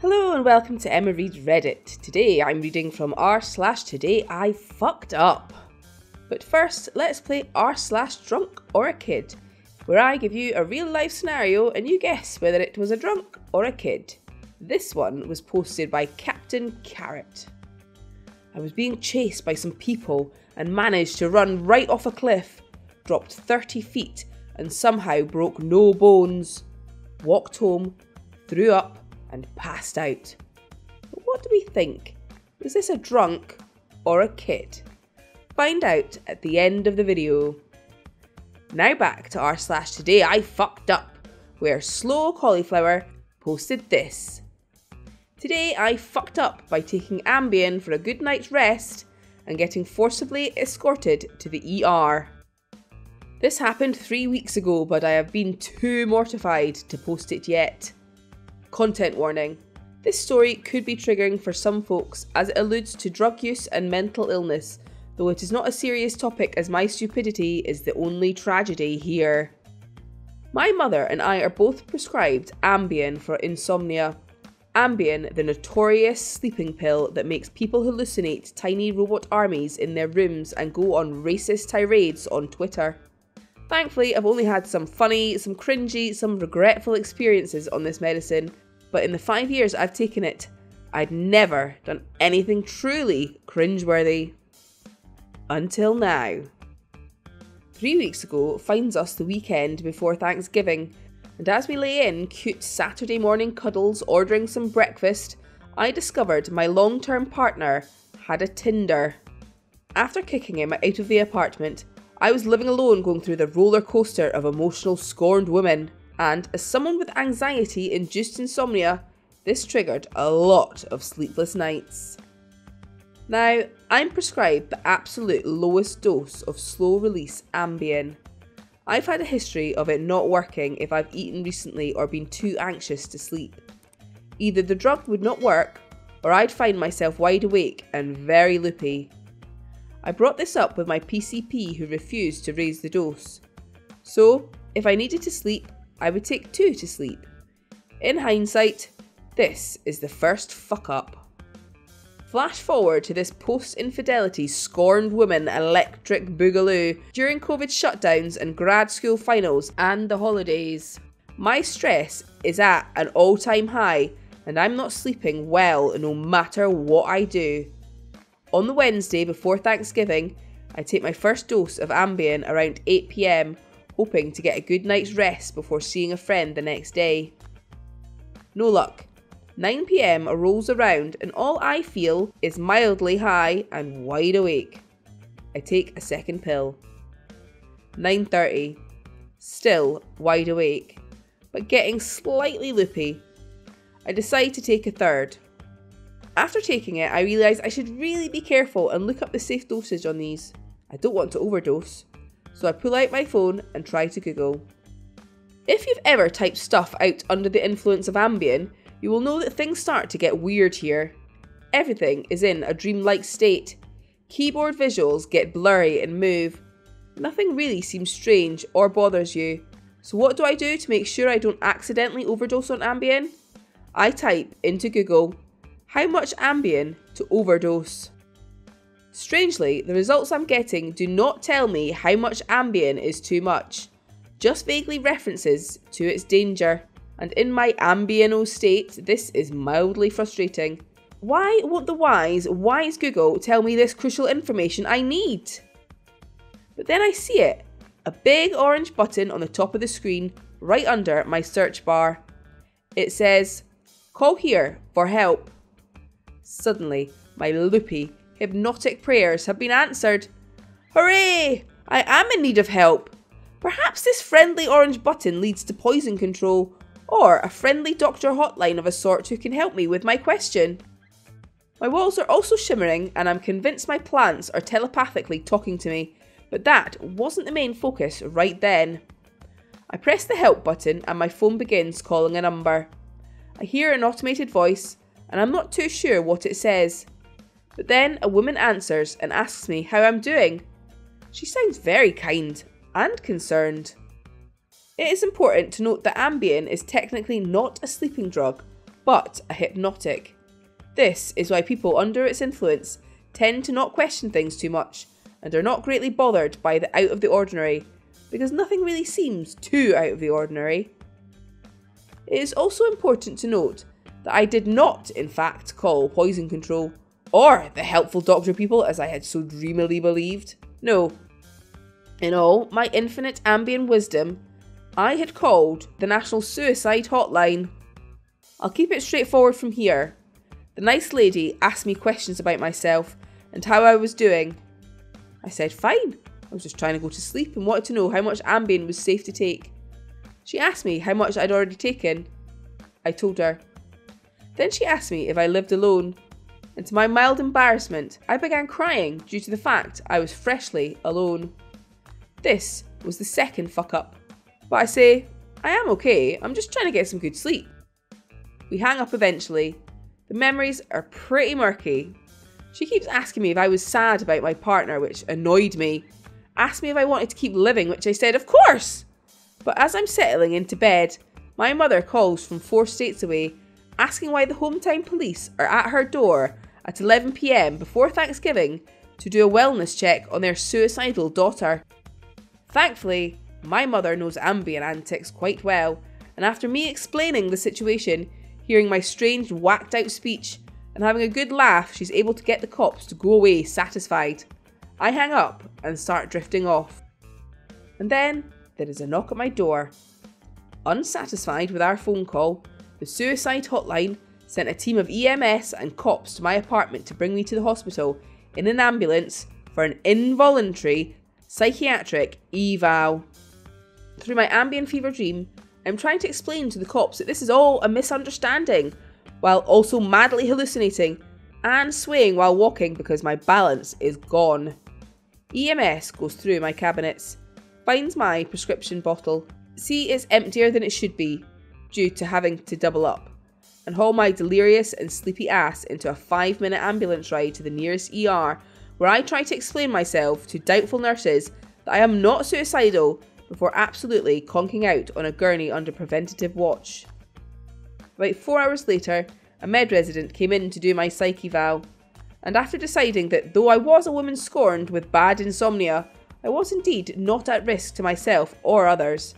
Hello and welcome to Emma Reads Reddit. Today I'm reading from r slash today I fucked up. But first, let's play r slash drunk or a kid, where I give you a real life scenario and you guess whether it was a drunk or a kid. This one was posted by Captain Carrot. I was being chased by some people and managed to run right off a cliff, dropped 30 feet and somehow broke no bones. Walked home, threw up, and passed out. But what do we think? Was this a drunk or a kid? Find out at the end of the video. Now back to r slash today I fucked up, where Slow Cauliflower posted this. Today I fucked up by taking Ambien for a good night's rest and getting forcibly escorted to the ER. This happened three weeks ago, but I have been too mortified to post it yet. Content warning. This story could be triggering for some folks as it alludes to drug use and mental illness, though it is not a serious topic as my stupidity is the only tragedy here. My mother and I are both prescribed Ambien for insomnia. Ambien, the notorious sleeping pill that makes people hallucinate tiny robot armies in their rooms and go on racist tirades on Twitter. Thankfully, I've only had some funny, some cringy, some regretful experiences on this medicine, but in the five years I've taken it, I'd never done anything truly cringeworthy. Until now. Three weeks ago finds us the weekend before Thanksgiving, and as we lay in cute Saturday morning cuddles ordering some breakfast, I discovered my long term partner had a Tinder. After kicking him out of the apartment, I was living alone going through the roller coaster of emotional scorned women, and as someone with anxiety induced insomnia, this triggered a lot of sleepless nights. Now, I'm prescribed the absolute lowest dose of slow release Ambien. I've had a history of it not working if I've eaten recently or been too anxious to sleep. Either the drug would not work, or I'd find myself wide awake and very loopy, I brought this up with my PCP who refused to raise the dose. So, if I needed to sleep, I would take two to sleep. In hindsight, this is the first fuck up. Flash forward to this post infidelity scorned woman electric boogaloo during COVID shutdowns and grad school finals and the holidays. My stress is at an all time high and I'm not sleeping well no matter what I do. On the Wednesday before Thanksgiving, I take my first dose of Ambien around 8pm, hoping to get a good night's rest before seeing a friend the next day. No luck. 9pm rolls around and all I feel is mildly high and wide awake. I take a second pill. 9.30. Still wide awake, but getting slightly loopy. I decide to take a third. After taking it, I realised I should really be careful and look up the safe dosage on these. I don't want to overdose. So I pull out my phone and try to Google. If you've ever typed stuff out under the influence of Ambien, you will know that things start to get weird here. Everything is in a dreamlike state. Keyboard visuals get blurry and move. Nothing really seems strange or bothers you. So, what do I do to make sure I don't accidentally overdose on Ambien? I type into Google how much Ambien to overdose? Strangely, the results I'm getting do not tell me how much Ambien is too much, just vaguely references to its danger. And in my Ambieno state, this is mildly frustrating. Why won't the wise, wise Google tell me this crucial information I need? But then I see it a big orange button on the top of the screen, right under my search bar. It says, Call here for help. Suddenly, my loopy, hypnotic prayers have been answered. Hooray! I am in need of help. Perhaps this friendly orange button leads to poison control, or a friendly doctor hotline of a sort who can help me with my question. My walls are also shimmering, and I'm convinced my plants are telepathically talking to me, but that wasn't the main focus right then. I press the help button, and my phone begins calling a number. I hear an automated voice and I'm not too sure what it says. But then a woman answers and asks me how I'm doing. She sounds very kind and concerned. It is important to note that Ambien is technically not a sleeping drug, but a hypnotic. This is why people under its influence tend to not question things too much and are not greatly bothered by the out of the ordinary, because nothing really seems too out of the ordinary. It is also important to note that I did not, in fact, call poison control or the helpful doctor people as I had so dreamily believed. No. In all my infinite Ambien wisdom, I had called the National Suicide Hotline. I'll keep it straightforward from here. The nice lady asked me questions about myself and how I was doing. I said fine. I was just trying to go to sleep and wanted to know how much Ambien was safe to take. She asked me how much I'd already taken. I told her. Then she asked me if I lived alone and to my mild embarrassment, I began crying due to the fact I was freshly alone. This was the second fuck up. But I say, I am okay, I'm just trying to get some good sleep. We hang up eventually. The memories are pretty murky. She keeps asking me if I was sad about my partner, which annoyed me. Asked me if I wanted to keep living, which I said, of course! But as I'm settling into bed, my mother calls from four states away asking why the hometown police are at her door at 11pm before Thanksgiving to do a wellness check on their suicidal daughter. Thankfully, my mother knows Ambien antics quite well, and after me explaining the situation, hearing my strange, whacked out speech, and having a good laugh, she's able to get the cops to go away satisfied. I hang up and start drifting off. And then there is a knock at my door. Unsatisfied with our phone call, the suicide hotline sent a team of EMS and cops to my apartment to bring me to the hospital in an ambulance for an involuntary psychiatric eval. Through my Ambien fever dream, I'm trying to explain to the cops that this is all a misunderstanding, while also madly hallucinating and swaying while walking because my balance is gone. EMS goes through my cabinets, finds my prescription bottle. See, it's emptier than it should be, due to having to double up, and haul my delirious and sleepy ass into a five minute ambulance ride to the nearest ER where I try to explain myself to doubtful nurses that I am not suicidal before absolutely conking out on a gurney under preventative watch. About four hours later, a med resident came in to do my psyche eval, and after deciding that though I was a woman scorned with bad insomnia, I was indeed not at risk to myself or others,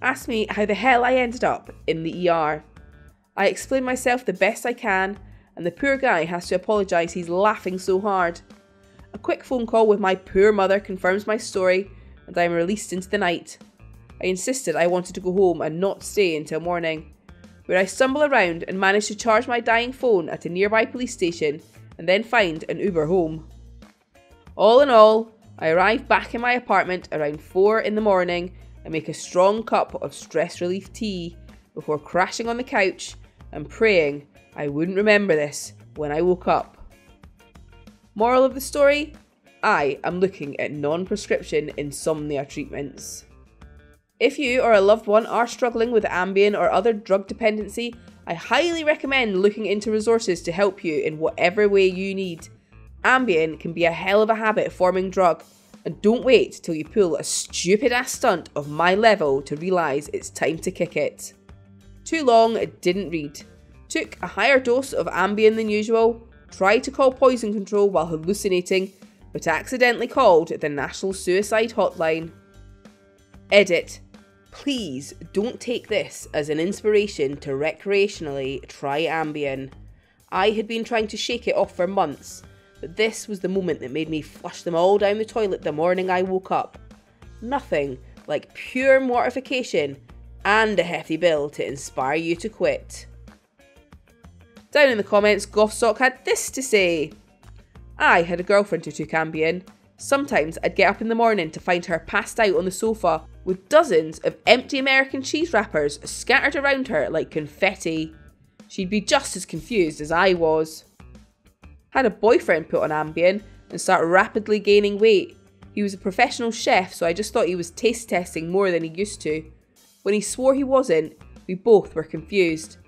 asked me how the hell I ended up in the ER. I explain myself the best I can, and the poor guy has to apologise he's laughing so hard. A quick phone call with my poor mother confirms my story, and I am released into the night. I insisted I wanted to go home and not stay until morning, where I stumble around and manage to charge my dying phone at a nearby police station and then find an Uber home. All in all, I arrive back in my apartment around 4 in the morning and make a strong cup of stress relief tea before crashing on the couch and praying I wouldn't remember this when I woke up. Moral of the story I am looking at non prescription insomnia treatments. If you or a loved one are struggling with Ambien or other drug dependency, I highly recommend looking into resources to help you in whatever way you need. Ambien can be a hell of a habit forming drug and don't wait till you pull a stupid ass stunt of my level to realise it's time to kick it. Too long, it didn't read. Took a higher dose of Ambien than usual, tried to call poison control while hallucinating, but accidentally called the National Suicide Hotline. Edit. Please don't take this as an inspiration to recreationally try Ambien. I had been trying to shake it off for months, but this was the moment that made me flush them all down the toilet the morning I woke up. Nothing like pure mortification and a hefty bill to inspire you to quit. Down in the comments, Gothsock had this to say. I had a girlfriend who took Ambien. Sometimes I'd get up in the morning to find her passed out on the sofa with dozens of empty American cheese wrappers scattered around her like confetti. She'd be just as confused as I was. Had a boyfriend put on Ambien and start rapidly gaining weight. He was a professional chef, so I just thought he was taste testing more than he used to. When he swore he wasn't, we both were confused.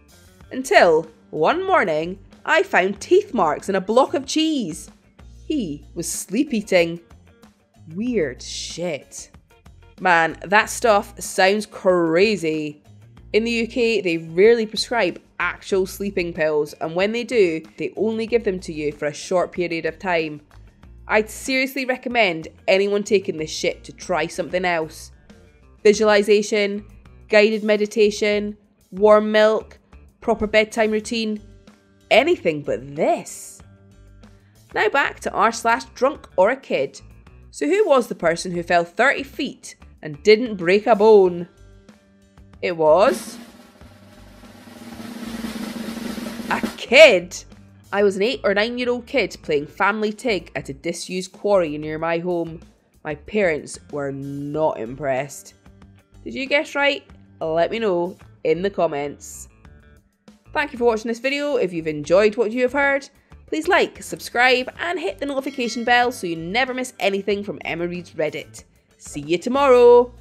Until, one morning, I found teeth marks in a block of cheese. He was sleep eating. Weird shit. Man, that stuff sounds crazy. In the UK, they rarely prescribe actual sleeping pills, and when they do, they only give them to you for a short period of time. I'd seriously recommend anyone taking this shit to try something else. Visualization, guided meditation, warm milk, proper bedtime routine, anything but this. Now back to r slash drunk or a kid. So who was the person who fell 30 feet and didn't break a bone? It was a kid. I was an eight or nine year old kid playing family tig at a disused quarry near my home. My parents were not impressed. Did you guess right? Let me know in the comments. Thank you for watching this video. If you've enjoyed what you have heard, please like, subscribe, and hit the notification bell so you never miss anything from Emma Reads Reddit. See you tomorrow!